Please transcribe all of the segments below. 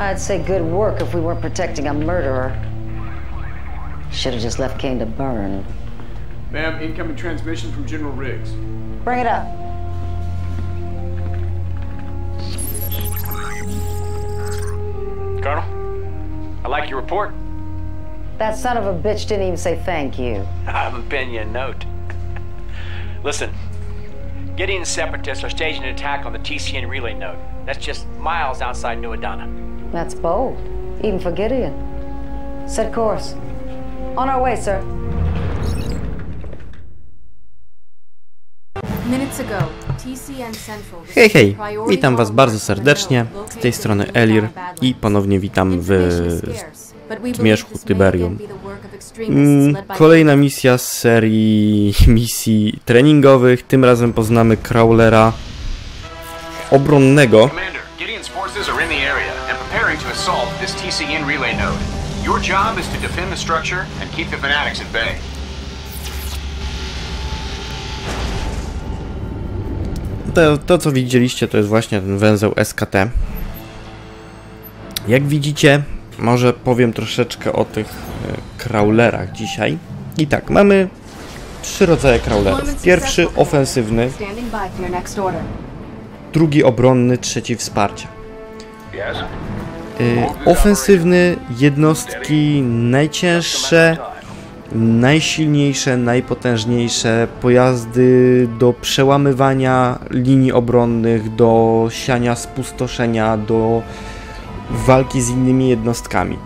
I'd say good work if we weren't protecting a murderer. Should have just left Kane to burn. Ma'am, incoming transmission from General Riggs. Bring it up. Colonel, I like your report. That son of a bitch didn't even say thank you. I'm penning you a note. Listen, Gideon Separatists are staging an attack on the TCN relay node. That's just miles outside New Adana. That's bold, even for Gideon. Set course. On our way, sir. Hej, hej, witam was bardzo serdecznie, z tej strony Elir i ponownie witam w zmierzchu Tyberium. Mm, Kolejna misja z serii misji treningowych, tym razem poznamy Crawlera obronnego. TCN relay node. Your job is to defend the structure and keep the fanatics at bay. To, to co widzieliście to jest właśnie ten węzeł SKT. Jak widzicie, może powiem troszeczkę o tych e, crawlerach dzisiaj. I tak, mamy trzy rodzaje crawlerów. Pierwszy ofensywny, drugi obronny, trzeci wsparcie. Y, ofensywny jednostki najcięższe, najsilniejsze, najpotężniejsze pojazdy do przełamywania linii obronnych, do siania spustoszenia, do walki z innymi jednostkami.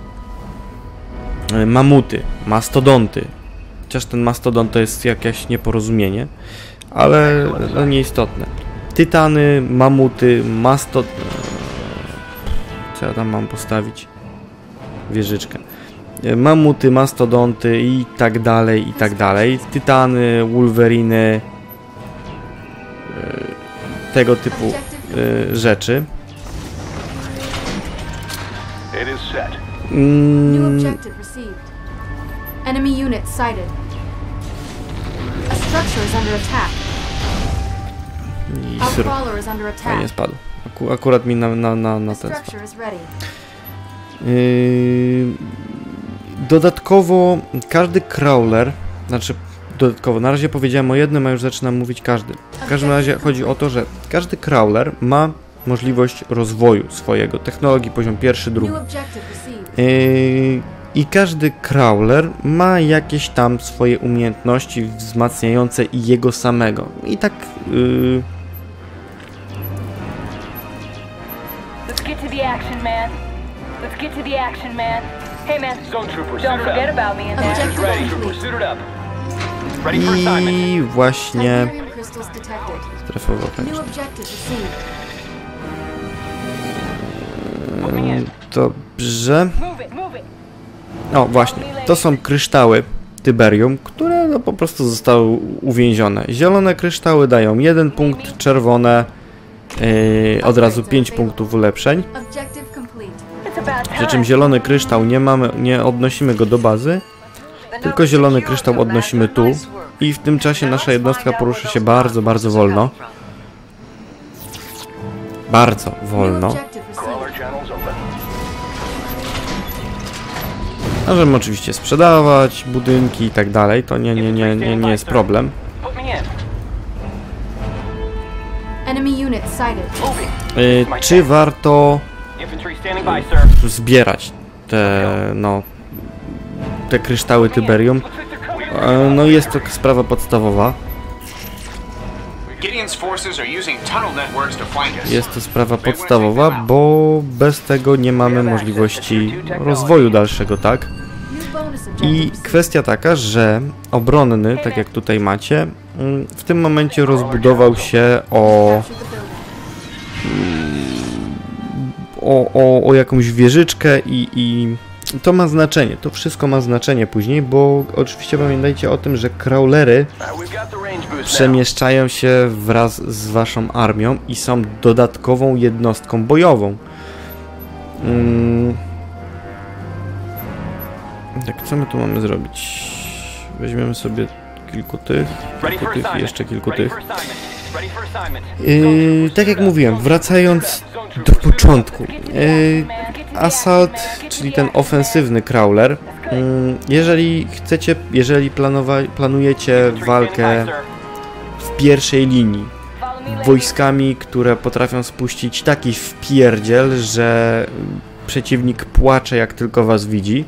Y, Mamuty, mastodonty. Chociaż ten mastodon to jest jakieś nieporozumienie, ale no nieistotne. Tytany, mamuty, mastod... Co ja tam mam postawić? Wieżyczkę. E, Mamuty, mastodonty i tak dalej, i tak dalej. Tytany, wolveriny, e, tego typu e, rzeczy. Mm. I Our sur... crawler is under A attack. nie spadł. Aku, akurat mi na, na, na, na ten. Yy, dodatkowo każdy crawler, znaczy dodatkowo, na razie powiedziałem o jednym, a już zaczynam mówić każdy. W każdym razie chodzi o to, że każdy crawler ma możliwość rozwoju swojego, technologii poziom pierwszy, drugi. Yy, I każdy crawler ma jakieś tam swoje umiejętności wzmacniające jego samego. I tak yy, get to the action, man. Hey, man. Zone troopers, Don't suit forget up. about me in there. Objective Ready, complete. troopers, suited up. Ready for assignment. i właśnie strefowo. Dobrze. O, właśnie. To są kryształy Tyberium, które no, po prostu zostały uwięzione. Zielone kryształy dają jeden punkt, czerwone yy, od razu 5 punktów ulepszeń. Przy czym zielony kryształ nie mamy, nie odnosimy go do bazy, tylko zielony kryształ odnosimy tu i w tym czasie nasza jednostka porusza się bardzo, bardzo wolno. Bardzo wolno. Możemy oczywiście sprzedawać budynki i tak dalej, to nie, nie, nie, nie, nie jest problem. Yy, czy warto zbierać te, no, te kryształy Tyberium? E, No jest to sprawa podstawowa. Jest to sprawa podstawowa, bo bez tego nie mamy możliwości rozwoju dalszego, tak? I kwestia taka, że obronny, tak jak tutaj macie, mm, w tym momencie rozbudował się o. o, o, o jakąś wieżyczkę i, i to ma znaczenie. To wszystko ma znaczenie później, bo oczywiście pamiętajcie o tym, że crawlery przemieszczają się wraz z waszą armią i są dodatkową jednostką bojową. Mm. Tak, co my tu mamy zrobić? Weźmiemy sobie kilku tych, kilku tych i jeszcze kilku tych. Yy, tak jak mówiłem, wracając do początku. Yy, Assault, czyli ten ofensywny crawler. Mm, Jeżeli chcecie, jeżeli planujecie walkę w pierwszej linii, wojskami, które potrafią spuścić taki wpierdziel, że przeciwnik płacze jak tylko was widzi.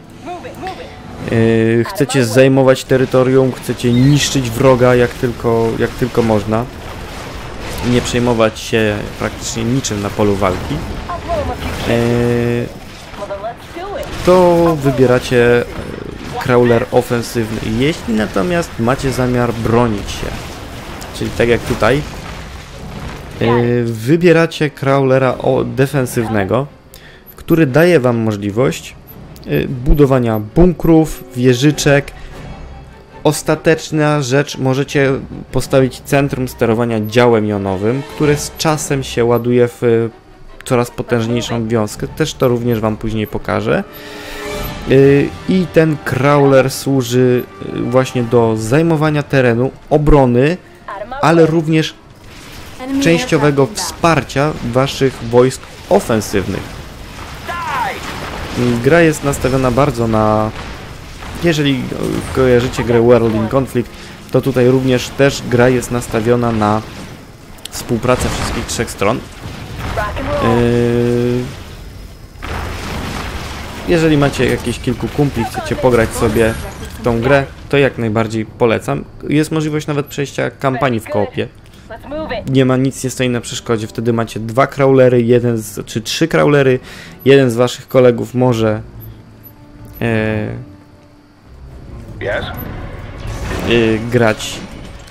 Yy, chcecie zajmować terytorium, chcecie niszczyć wroga jak tylko, jak tylko można. Nie przejmować się praktycznie niczym na polu walki. Yy, to wybieracie e, crawler ofensywny. Jeśli natomiast macie zamiar bronić się, czyli tak jak tutaj, e, wybieracie crawlera defensywnego, który daje wam możliwość e, budowania bunkrów, wieżyczek. Ostateczna rzecz, możecie postawić centrum sterowania działem jonowym, które z czasem się ładuje w e, coraz potężniejszą wiązkę. Też to również Wam później pokażę. Yy, I ten crawler służy yy, właśnie do zajmowania terenu, obrony, ale również częściowego wsparcia Waszych wojsk ofensywnych. Gra jest nastawiona bardzo na... Jeżeli kojarzycie grę World in Conflict, to tutaj również też gra jest nastawiona na współpracę wszystkich trzech stron. Yy, Jeżeli macie jakieś kilku kumpli, chcecie pograć sobie w tą grę, to jak najbardziej polecam. Jest możliwość nawet przejścia kampanii w koopie. Nie ma nic, nie stoi na przeszkodzie. Wtedy macie dwa crawlery, jeden z, czy trzy crawlery. Jeden z waszych kolegów może e? Y, grać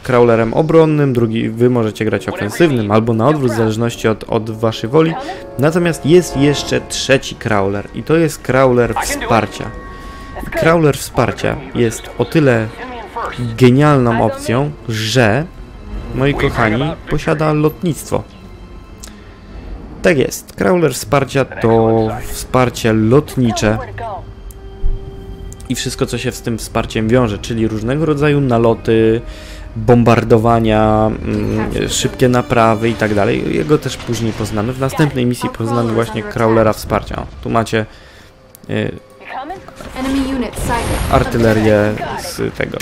crawlerem obronnym, drugi wy możecie grać ofensywnym, albo na odwrót, w zależności od, od waszej woli. Natomiast jest jeszcze trzeci crawler i to jest crawler wsparcia. Crawler wsparcia jest o tyle genialną opcją, że, moi kochani, posiada lotnictwo. Tak jest, crawler wsparcia to wsparcie lotnicze? I wszystko, co się z tym wsparciem wiąże, czyli różnego rodzaju naloty, bombardowania, mm, szybkie naprawy i tak dalej. Jego też później poznamy. W następnej misji poznamy właśnie Crawlera wsparcia. O, tu macie y, artylerię z tego,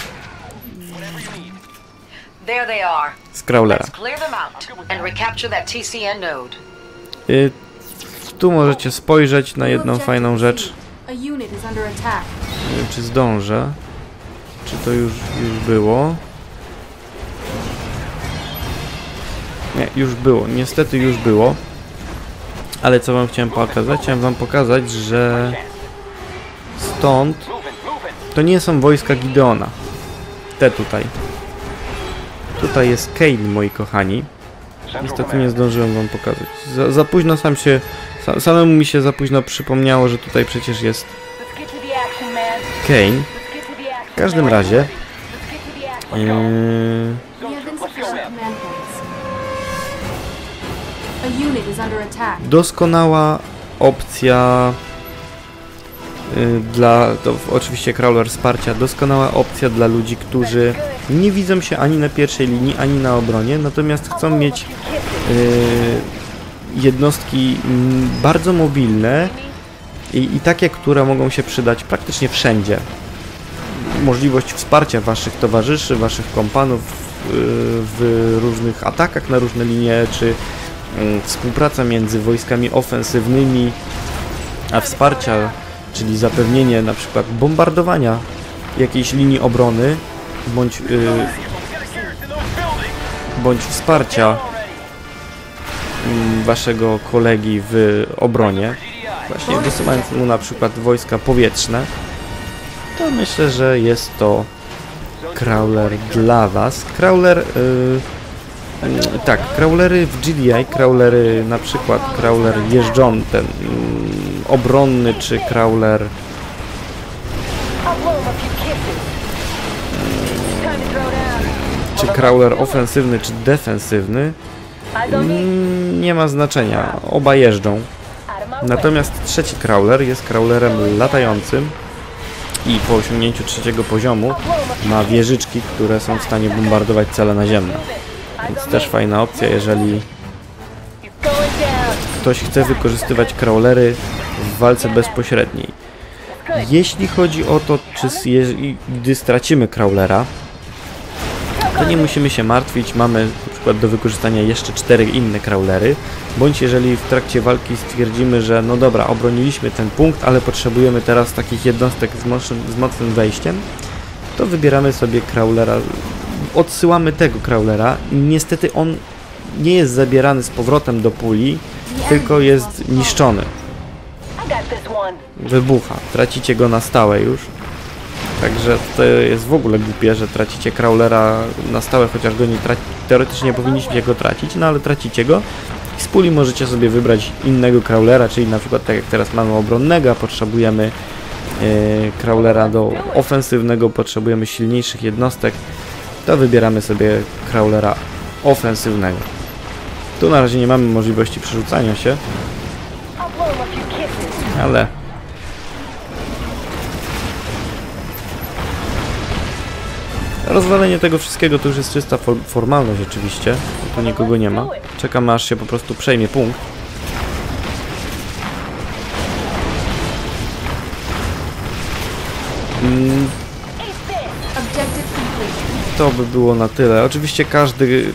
z Crawlera. Y, tu możecie spojrzeć na jedną fajną rzecz. A unit is under attack. Nie wiem, czy zdążę. Czy to już, już było? Nie, już było. Niestety już było. Ale co wam chciałem pokazać? Chciałem wam pokazać, że stąd to nie są wojska Gideona. Te tutaj. Tutaj jest Kane, moi kochani. Niestety nie zdążyłem wam pokazać. Za, za późno sam się... Sam, samemu mi się za późno przypomniało, że tutaj przecież jest Kane. W każdym razie... Yy, doskonała opcja y, dla, to oczywiście crawler wsparcia, doskonała opcja dla ludzi, którzy nie widzą się ani na pierwszej linii, ani na obronie, natomiast chcą mieć y, jednostki mm, bardzo mobilne i, i takie, które mogą się przydać praktycznie wszędzie. Możliwość wsparcia waszych towarzyszy, waszych kompanów y, w różnych atakach na różne linie, czy mm, współpraca między wojskami ofensywnymi a wsparcia, czyli zapewnienie na przykład bombardowania jakiejś linii obrony bądź, y, bądź wsparcia mm, waszego kolegi w obronie, właśnie wysyłając mu na przykład wojska powietrzne, to myślę, że jest to crawler dla was. Crawler y, Mm, Tak, crawlery w GDI, crawlery na przykład crawler jeżdżący, mm, obronny czy crawler down. czy crawler ofensywny czy defensywny mm, nie ma znaczenia, oba jeżdżą. Natomiast trzeci crawler jest crawlerem latającym i po osiągnięciu trzeciego poziomu ma wieżyczki, które są w stanie bombardować cele naziemne. Więc też fajna opcja, jeżeli ktoś chce wykorzystywać crawlery w walce bezpośredniej. Jeśli chodzi o to, czy gdy stracimy crawlera, to nie musimy się martwić, mamy przykład do wykorzystania jeszcze cztery inne crawlery, bądź jeżeli w trakcie walki stwierdzimy, że no dobra, obroniliśmy ten punkt, ale potrzebujemy teraz takich jednostek z mocnym, z mocnym wejściem, to wybieramy sobie crawlera, odsyłamy tego crawlera i niestety on nie jest zabierany z powrotem do puli, tylko jest niszczony, wybucha, tracicie go na stałe już. Także to jest w ogóle głupie, że tracicie crawlera na stałe, chociaż go nie teoretycznie nie powinniście go tracić, no ale tracicie go. I z puli możecie sobie wybrać innego crawlera, czyli na przykład tak jak teraz mamy obronnego, a potrzebujemy e, crawlera do ofensywnego, potrzebujemy silniejszych jednostek, to wybieramy sobie crawlera ofensywnego. Tu na razie nie mamy możliwości przerzucania się, ale rozwalenie tego wszystkiego to już jest czysta formalność oczywiście, tu nikogo nie ma. Czekamy aż się po prostu przejmie punkt. Mm. To by było na tyle. Oczywiście każdy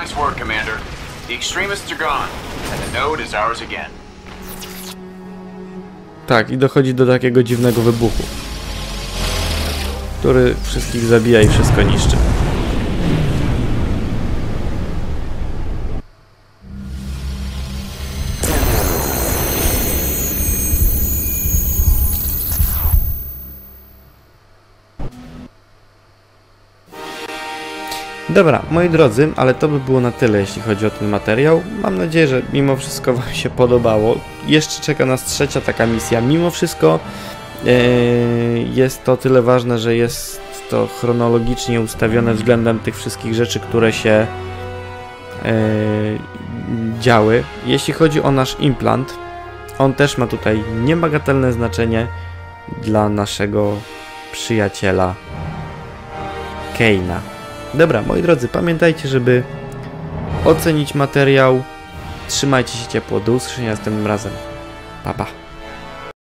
Nice work, Commander. The extremists are gone, and the node is ours again. Tak, i dochodzi do takiego dziwnego wybuchu, który wszystkich zabija i wszystko niszczy. Dobra, moi drodzy, ale to by było na tyle, jeśli chodzi o ten materiał. Mam nadzieję, że mimo wszystko Wam się podobało. Jeszcze czeka nas trzecia taka misja. Mimo wszystko jest to tyle ważne, że jest to chronologicznie ustawione względem tych wszystkich rzeczy, które się e, działy. Jeśli chodzi o nasz implant, on też ma tutaj niebagatelne znaczenie dla naszego przyjaciela Keina. Dobra, moi drodzy, pamiętajcie, żeby ocenić materiał. Trzymajcie się ciepło. Do usłyszenia następnym razem. Pa, pa.